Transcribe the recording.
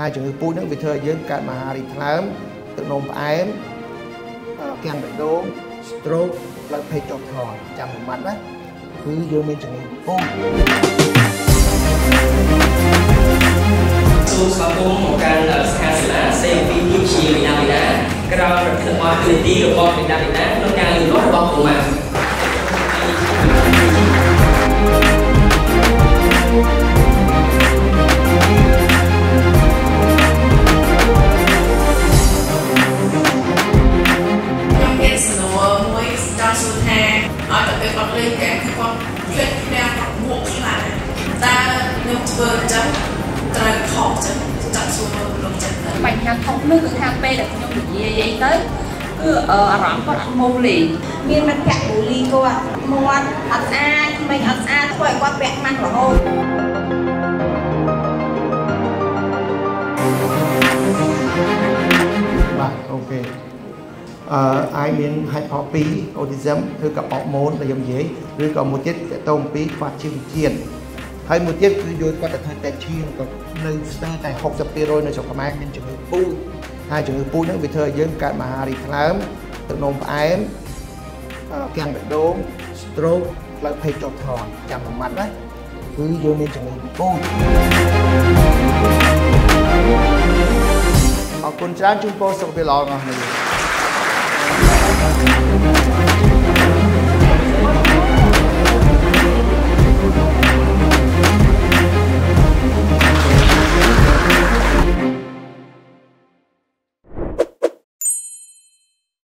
ហើយជំងឺពូជហ្នឹងវាធ្វើឲ្យយើងកើតមហារីកថ្លើមទឹកនោមផ្អែមគាំងបេះដូង stroke ផ្លូវភេទចុះថយចាំមួយម៉ាត់ណាគឺយើងមានជំងឺពូជសូមស្វាគមន៍មកកាន់សិក្ខាសាលាសេពីយុជាវិញ្ញាវិណាក្រោយប្រតិបត្តិទូនីតិរបស់វិញ្ញាវិណាក្នុងការលូតលាស់របស់កុមារ ឲ្យតែពេលគាត់លេងហ្គេមគាត់ភ្លេចគ្នាគាត់មួកខ្លាំងតើខ្ញុំធ្វើអញ្ចឹងត្រូវខុសអញ្ចឹងចង់សួរលោកចឹងទៅបញ្ហាខុសនោះគឺថាពេលដែលខ្ញុំនិយាយអីទៅគឺអារម្មណ៍គាត់អត់មូលទេមានមិត្តភក្តិបូលីគាត់មាត់អត់ស្អាតក្មេងអត់ស្អាតធ្វើឲ្យគាត់ពាក់ម៉ាស់រហូតបាទអូខេ អឺអាចមាន hyper 2 autism ឬក៏ hormone ដែលខ្ញុំនិយាយឬក៏មួយទៀតតកតងពីខ្វះជីវជាតិហើយមួយទៀតគឺយកគាត់ទៅធ្វើតែឈាមក៏នៅស្ទើរតែ60%នៅស្រុកខ្មែរមានជំងឺពូជហើយជំងឺពូជហ្នឹងវាធ្វើឲ្យយើងកើតមហារីកថ្លើមទឹកនោមផ្អែមគាំងបេះដូង stroke ផ្លូវភេទចុះថយចាំមួយម៉ាត់ណាគឺយើងមានជំងឺពូជអរគុណច្រើនជូនពរសុខភាពល្អទាំងអស់គ្នា